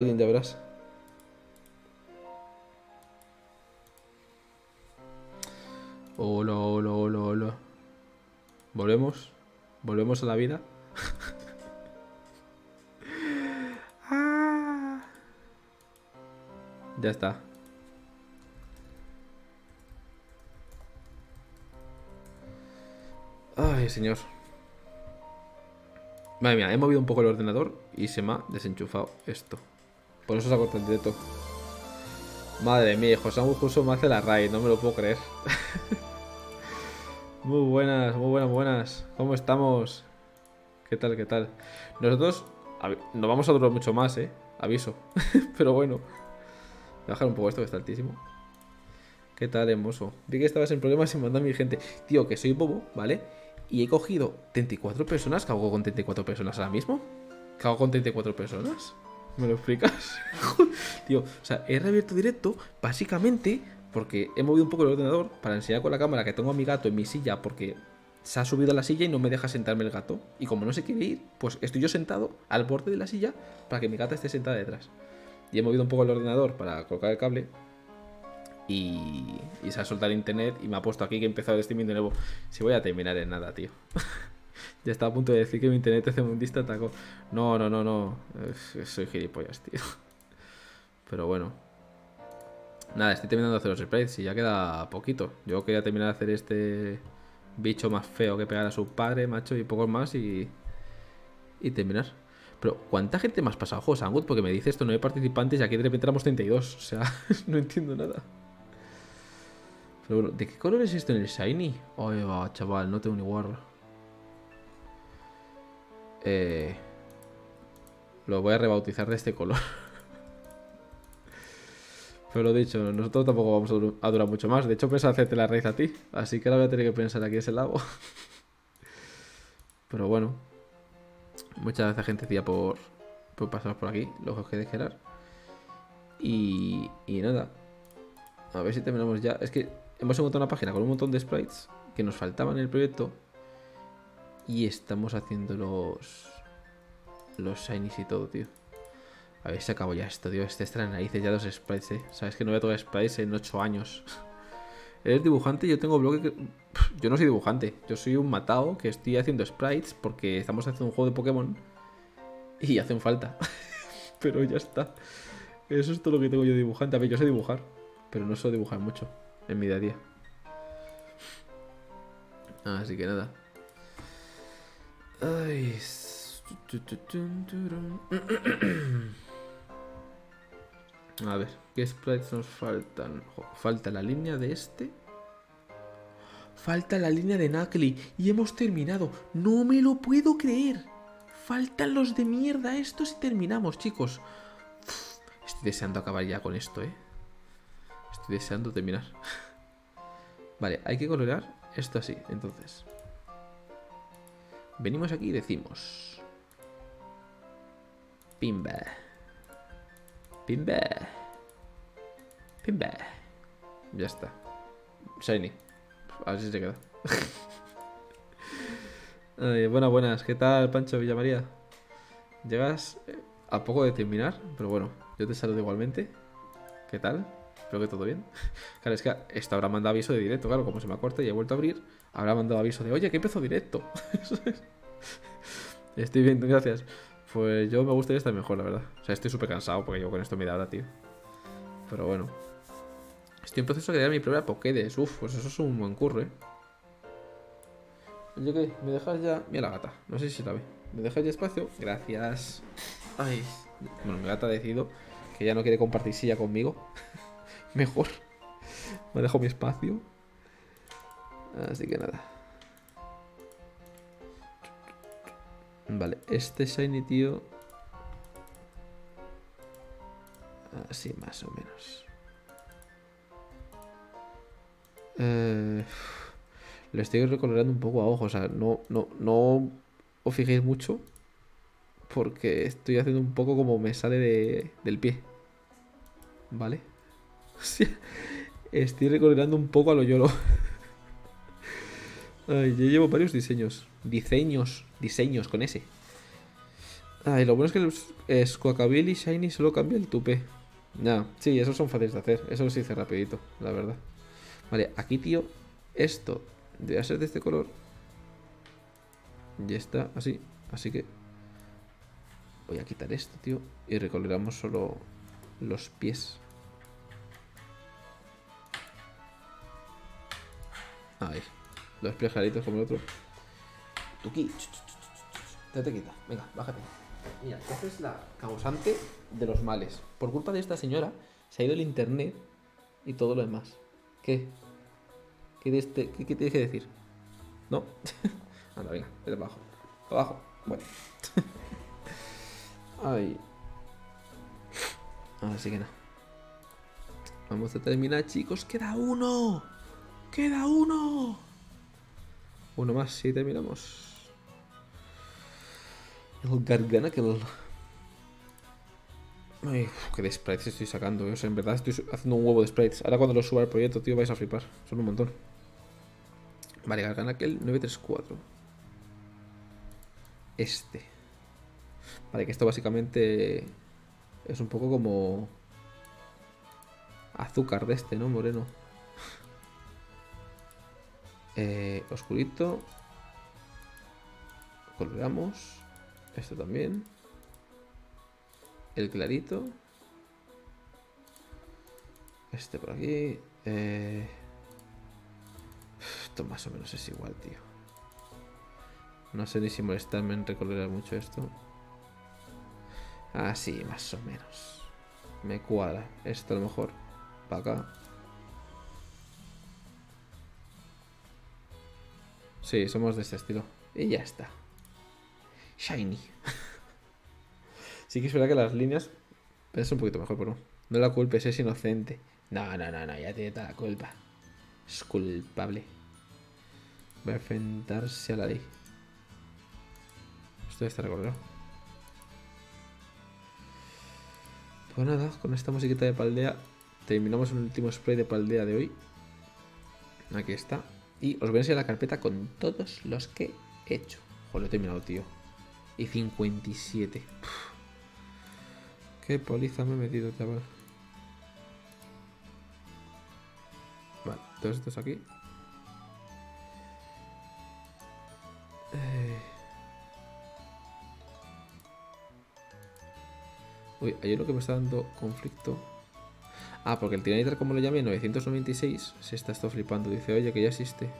alguien, ya verás. Hola, hola, hola, hola. ¿Volvemos? ¿Volvemos a la vida? Ah. Ya está. Ay, señor. Madre mía, he movido un poco el ordenador y se me ha desenchufado esto. Por eso cortado el directo. Madre mía, José Justo me hace la raid, no me lo puedo creer. muy buenas, muy buenas, buenas. ¿Cómo estamos? ¿Qué tal, qué tal? Nosotros no vamos a durar mucho más, eh. Aviso. Pero bueno. Voy a bajar un poco esto que está altísimo. ¿Qué tal, hermoso? Vi que estabas en problemas y manda a mi gente. Tío, que soy bobo, ¿vale? Y he cogido 34 personas. ¿Qué hago con 34 personas ahora mismo? ¿Qué hago con 34 personas? ¿Me lo explicas? Tío, o sea, he reabierto directo básicamente porque he movido un poco el ordenador para enseñar con la cámara que tengo a mi gato en mi silla porque se ha subido a la silla y no me deja sentarme el gato. Y como no se quiere ir, pues estoy yo sentado al borde de la silla para que mi gata esté sentada detrás. Y he movido un poco el ordenador para colocar el cable y, se ha soltado el internet y me ha puesto aquí que he empezado el streaming de nuevo. Si voy a terminar en nada, tío. ya estaba a punto de decir que mi internet mundista atacó. No, no, no, no. soy gilipollas, tío. Pero bueno. Nada, estoy terminando de hacer los sprites y ya queda poquito. Yo quería terminar de hacer este bicho más feo que pegar a su padre, macho, y pocos más y. Y terminar. Pero, ¿cuánta gente más pasa? Ojo, Sangut, porque me dice esto, no hay participantes y aquí de repente éramos 32. O sea, no entiendo nada. Pero bueno, ¿de qué color es esto en el Shiny? Ay, va, chaval, no tengo ni guarro. Eh, lo voy a rebautizar de este color. Pero lo dicho, nosotros tampoco vamos a, durar mucho más. De hecho, pensaba hacerte la raíz a ti. Así que ahora voy a tener que pensar aquí ese lago. Pero bueno. Muchas gracias, gente, tía, por, pasar por aquí. Los que de Gerard. Y, y nada. A ver si terminamos ya. Es que hemos encontrado una página con un montón de sprites que nos faltaban en el proyecto. Y estamos haciendo los. Los shinies y todo, tío. A ver si acabo ya esto, tío. Este extra narices ya los sprites, eh. Sabes que no voy a tocar sprites en 8 años. Eres dibujante, yo tengo bloque que... Yo no soy dibujante, yo soy un matado que estoy haciendo sprites porque estamos haciendo un juego de Pokémon y hacen falta. pero ya está. Eso es todo lo que tengo yo dibujante. A ver, yo sé dibujar, pero no sé dibujar mucho en mi día a día. Así que nada. A ver, ¿qué sprites nos faltan? Falta la línea de este. Falta la línea de Knuckly. Y hemos terminado. No me lo puedo creer. Faltan los de mierda estos y terminamos, chicos. Estoy deseando acabar ya con esto, ¿eh? Estoy deseando terminar. vale, hay que colorear esto así, entonces. Venimos aquí y decimos... Pimba. Pimba. Pimba. Ya está. Shiny. A ver si se queda. buenas, buenas. ¿Qué tal, Pancho Villamaría? Llegas eh, a poco de terminar, pero bueno, yo te saludo igualmente. ¿Qué tal? Espero que todo bien. Claro, es que esto habrá mandado aviso de directo, claro, como se me corta y he vuelto a abrir, habrá mandado aviso de, oye, que empezó directo. Estoy bien, gracias. Pues yo me gustaría estar mejor, la verdad. O sea, estoy súper cansado porque yo con esto me da tío. Pero bueno. Estoy en proceso de crear mi propia Pokédex. Uf, pues eso es un buen curro, ¿eh? Oye, ¿qué? ¿Me dejas ya...? Mira la gata. No sé si la ve. ¿Me dejas ya espacio? Gracias. Ay. Bueno, mi gata ha decidido que ya no quiere compartir silla conmigo. Mejor. Me dejo mi espacio. Así que nada. Vale, este Shiny, tío... Así más o menos. Eh, le estoy recolorando un poco a ojo, o sea, no, no, no os fijéis mucho porque estoy haciendo un poco como me sale de, del pie. ¿Vale? estoy recolorando un poco a lo yolo. Ay, yo llevo varios diseños. Diseños. Diseños con ese. Ay, lo bueno es que el Squawkabilly Shiny solo cambia el tupe. Ya, sí, esos son fáciles de hacer. Eso se dice rapidito, la verdad. Vale, aquí, tío, esto debe ser de este color. Y está así. Así que voy a quitar esto, tío. Y recoloramos solo los pies. Ahí. Los pies claritos como el otro. Tuki. Te te quita. Venga, bájate. Mira, esta es la causante de los males. Por culpa de esta señora se ha ido el internet y todo lo demás. ¿Qué? ¿Qué, este, qué, tienes que decir? ¿No? Anda, venga, vete abajo. Abajo. Bueno. Ay. Así que nada. Vamos a terminar, chicos. ¡Queda uno! ¡Queda uno! Uno más y terminamos. El gargana que el... Ay, qué de sprites estoy sacando. O sea, en verdad estoy haciendo un huevo de sprites. Ahora cuando lo suba al proyecto, tío, vais a flipar. Son un montón. Vale, Garganakel 934. Este. Vale, que esto básicamente es un poco como azúcar de este, ¿no? Moreno. Eh, oscurito. Colgamos. Esto también. El clarito. Este por aquí. Eh, esto más o menos es igual, tío. No sé ni si molestarme en recolorar mucho esto. Así, más o menos. Me cuadra. Esto a lo mejor. Para acá. Sí, somos de este estilo. Y ya está. Shiny. sí que es verdad que las líneas es un poquito mejor, pero no. No la culpes, es inocente. No, no, no, no, ya tiene toda la culpa. Es culpable. Va a enfrentarse a la ley. Esto debe estar recordado. Pues nada, con esta musiquita de paldea terminamos el último spray de paldea de hoy. Aquí está. Y os voy a enseñar la carpeta con todos los que he hecho. Joder, lo he terminado, tío y 57. Qué poliza me he metido, chaval. Vale, todos estos aquí. Eh. Uy, hay uno que me está dando conflicto. Ah, porque el tiranitar, como lo llamé, 996, se está esto flipando. Dice, oye, que ya existe.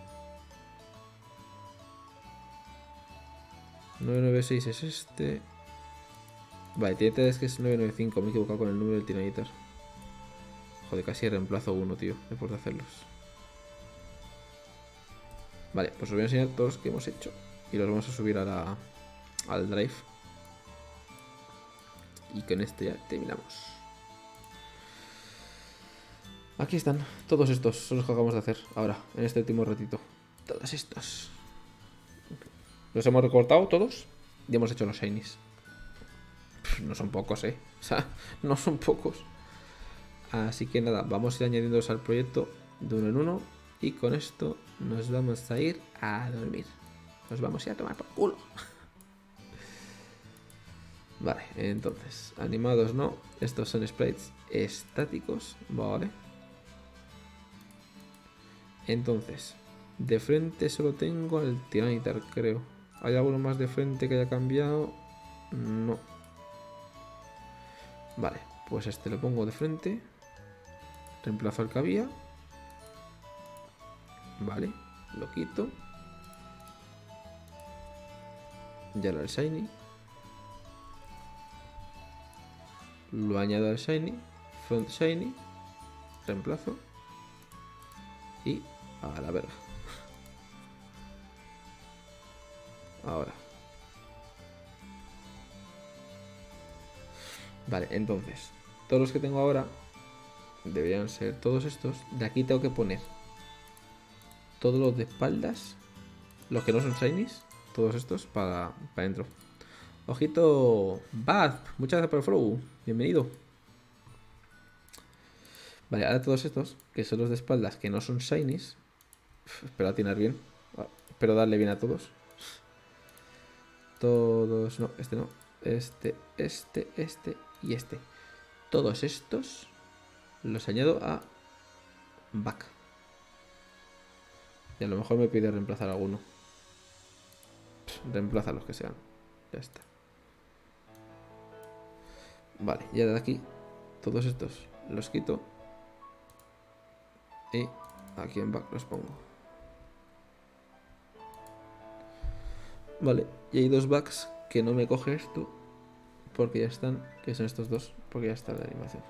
996 es este. Vale, tiene es que es 995. Me he equivocado con el número del Tiranitar. Joder, casi reemplazo uno, tío. Después de hacerlos. Vale, pues os voy a enseñar todos los que hemos hecho. Y los vamos a subir a al drive. Y con este ya terminamos. Aquí están, todos estos son los que acabamos de hacer ahora, en este último ratito. Todos estos. Los hemos recortado todos y hemos hecho los shinies. No son pocos, eh. O sea, no son pocos. Así que nada, vamos a ir añadiéndolos al proyecto de uno en uno. Y con esto nos vamos a ir a dormir. Nos vamos a ir a tomar por culo. Vale, entonces, animados no. Estos son sprites estáticos. Vale. Entonces, de frente solo tengo al Tiranitar, creo. ¿Hay alguno más de frente que haya cambiado? No. Vale, pues este lo pongo de frente. Reemplazo al que había. Vale, lo quito. Ya lo el Shiny. Lo añado al Shiny. Front Shiny. Reemplazo. Y a la verga. Ahora. Vale, entonces, todos los que tengo ahora deberían ser todos estos. De aquí tengo que poner todos los de espaldas, los que no son shinies, todos estos para, para. Ojito, Bath, muchas gracias por el follow, bienvenido. Vale, ahora todos estos, que son los de espaldas, que no son shinies. Espero atinar bien, espero darle bien a todos. Todos, no, este no. este, este, este y este. Todos estos los añado a back. Y a lo mejor me pide reemplazar alguno. Reemplaza los que sean. Ya está. Vale, ya de aquí todos estos los quito. Y aquí en back los pongo. Vale, y hay dos backs que no me coge esto. Porque ya están, que son estos dos, porque ya está la animación.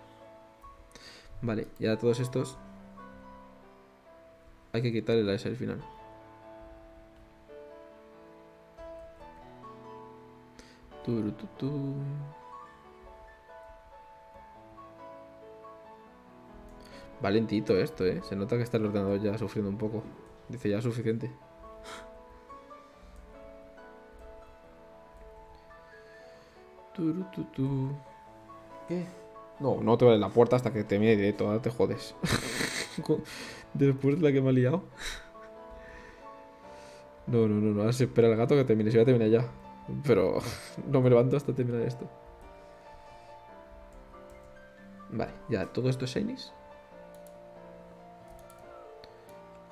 Vale, ya todos estos hay que quitarle la S al final. Valentito esto, ¿eh? Se nota que está el ordenador ya sufriendo un poco. Dice ya suficiente. ¿Qué? No, no te vale la puerta hasta que te mire directo, ahora te jodes. Después de la que me ha liado. No, no, no, no. Ahora se espera el gato que termine. Si ya termina ya. Pero no me levanto hasta terminar esto. Vale, ya todo esto es shinies.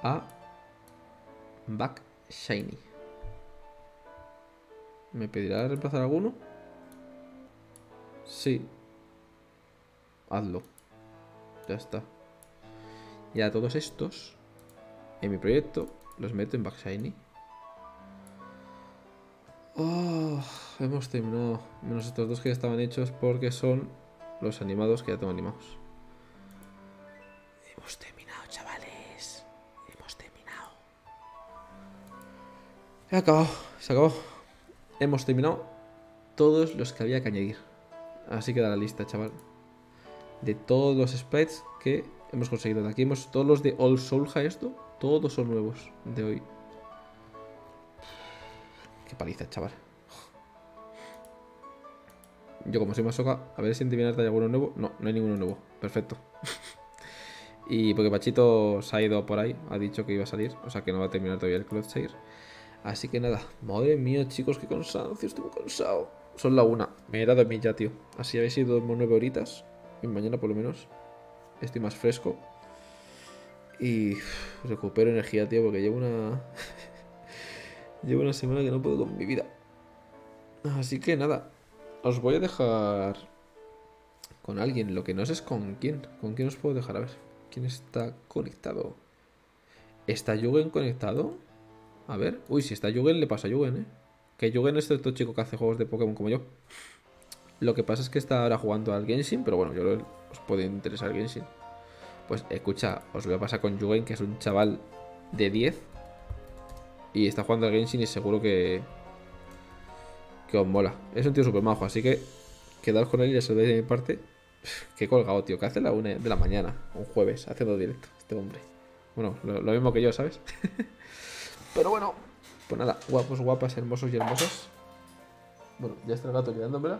A back shiny. ¿Me pedirá reemplazar alguno? Sí. Hazlo. Ya está. Y a todos estos, en mi proyecto, los meto en back shiny. Oh, hemos terminado. Menos estos dos que ya estaban hechos porque son los animados que ya tengo animados. Hemos terminado, chavales. Hemos terminado. Ha acabado, se acabó. Hemos terminado todos los que había que añadir. Así queda la lista, chaval. De todos los sprites que hemos conseguido. De aquí hemos todos los de All Soulja esto. Todos son nuevos de hoy. Qué paliza, chaval. Yo como soy más soca, a ver si en DeviantArt hay alguno nuevo. No, no hay ninguno nuevo. Perfecto. y porque Pachito se ha ido por ahí, ha dicho que iba a salir. O sea que no va a terminar todavía el Cloudshare. Así que nada. Madre mía, chicos, qué cansancio. Estoy muy cansado. Son la una. Me he dado a mí ya, tío. Así habéis sido nueve horitas. Y mañana por lo menos estoy más fresco. Y recupero energía, tío, porque llevo una... llevo una semana que no puedo con mi vida. Así que nada, os voy a dejar con alguien. Lo que no sé es con quién. ¿Con quién os puedo dejar? A ver, ¿quién está conectado? ¿Está Yugen conectado? A ver. Uy, si está Yugen, le pasa a Yugen, ¿eh? Que Yugen es otro chico que hace juegos de Pokémon como yo. Lo que pasa es que está ahora jugando al Genshin, pero bueno, yo os puede interesar Genshin. Pues escucha, os voy a pasar con Yugen, que es un chaval de 10. Y está jugando al Genshin y seguro que. que os mola. Es un tío súper majo, así que quedaos con él y ya de mi parte. Qué colgado, tío, que hace la una de la mañana, un jueves, haciendo directo, este hombre. Bueno, lo, mismo que yo, ¿sabes? Pero bueno, pues nada, guapos, guapas, hermosos y hermosas. Bueno, ya está el gato quedándomela.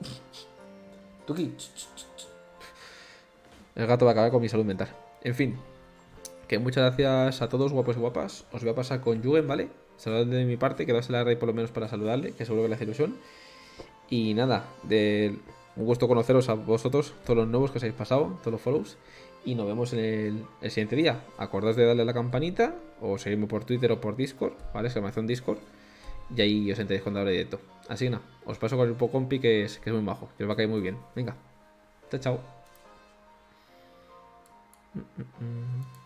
Tuki. El gato va a acabar con mi salud mental. En fin. Que muchas gracias a todos, guapos y guapas. Os voy a pasar con Yugen, ¿vale? Saludadle de mi parte, quedaos en la red por lo menos para saludarle, que seguro que le hace ilusión. Y nada, de un gusto conoceros a vosotros, todos los nuevos que os habéis pasado, todos los follows. Y nos vemos el, siguiente día. Acordaos de darle a la campanita, o seguirme por Twitter o por Discord, ¿vale? Exclamación Discord. Y ahí os enteréis cuando hable directo. Así que nada, os paso con el que es, que es muy bajo, que os va a caer muy bien. Venga, chao, chao. Mm, mm, mm.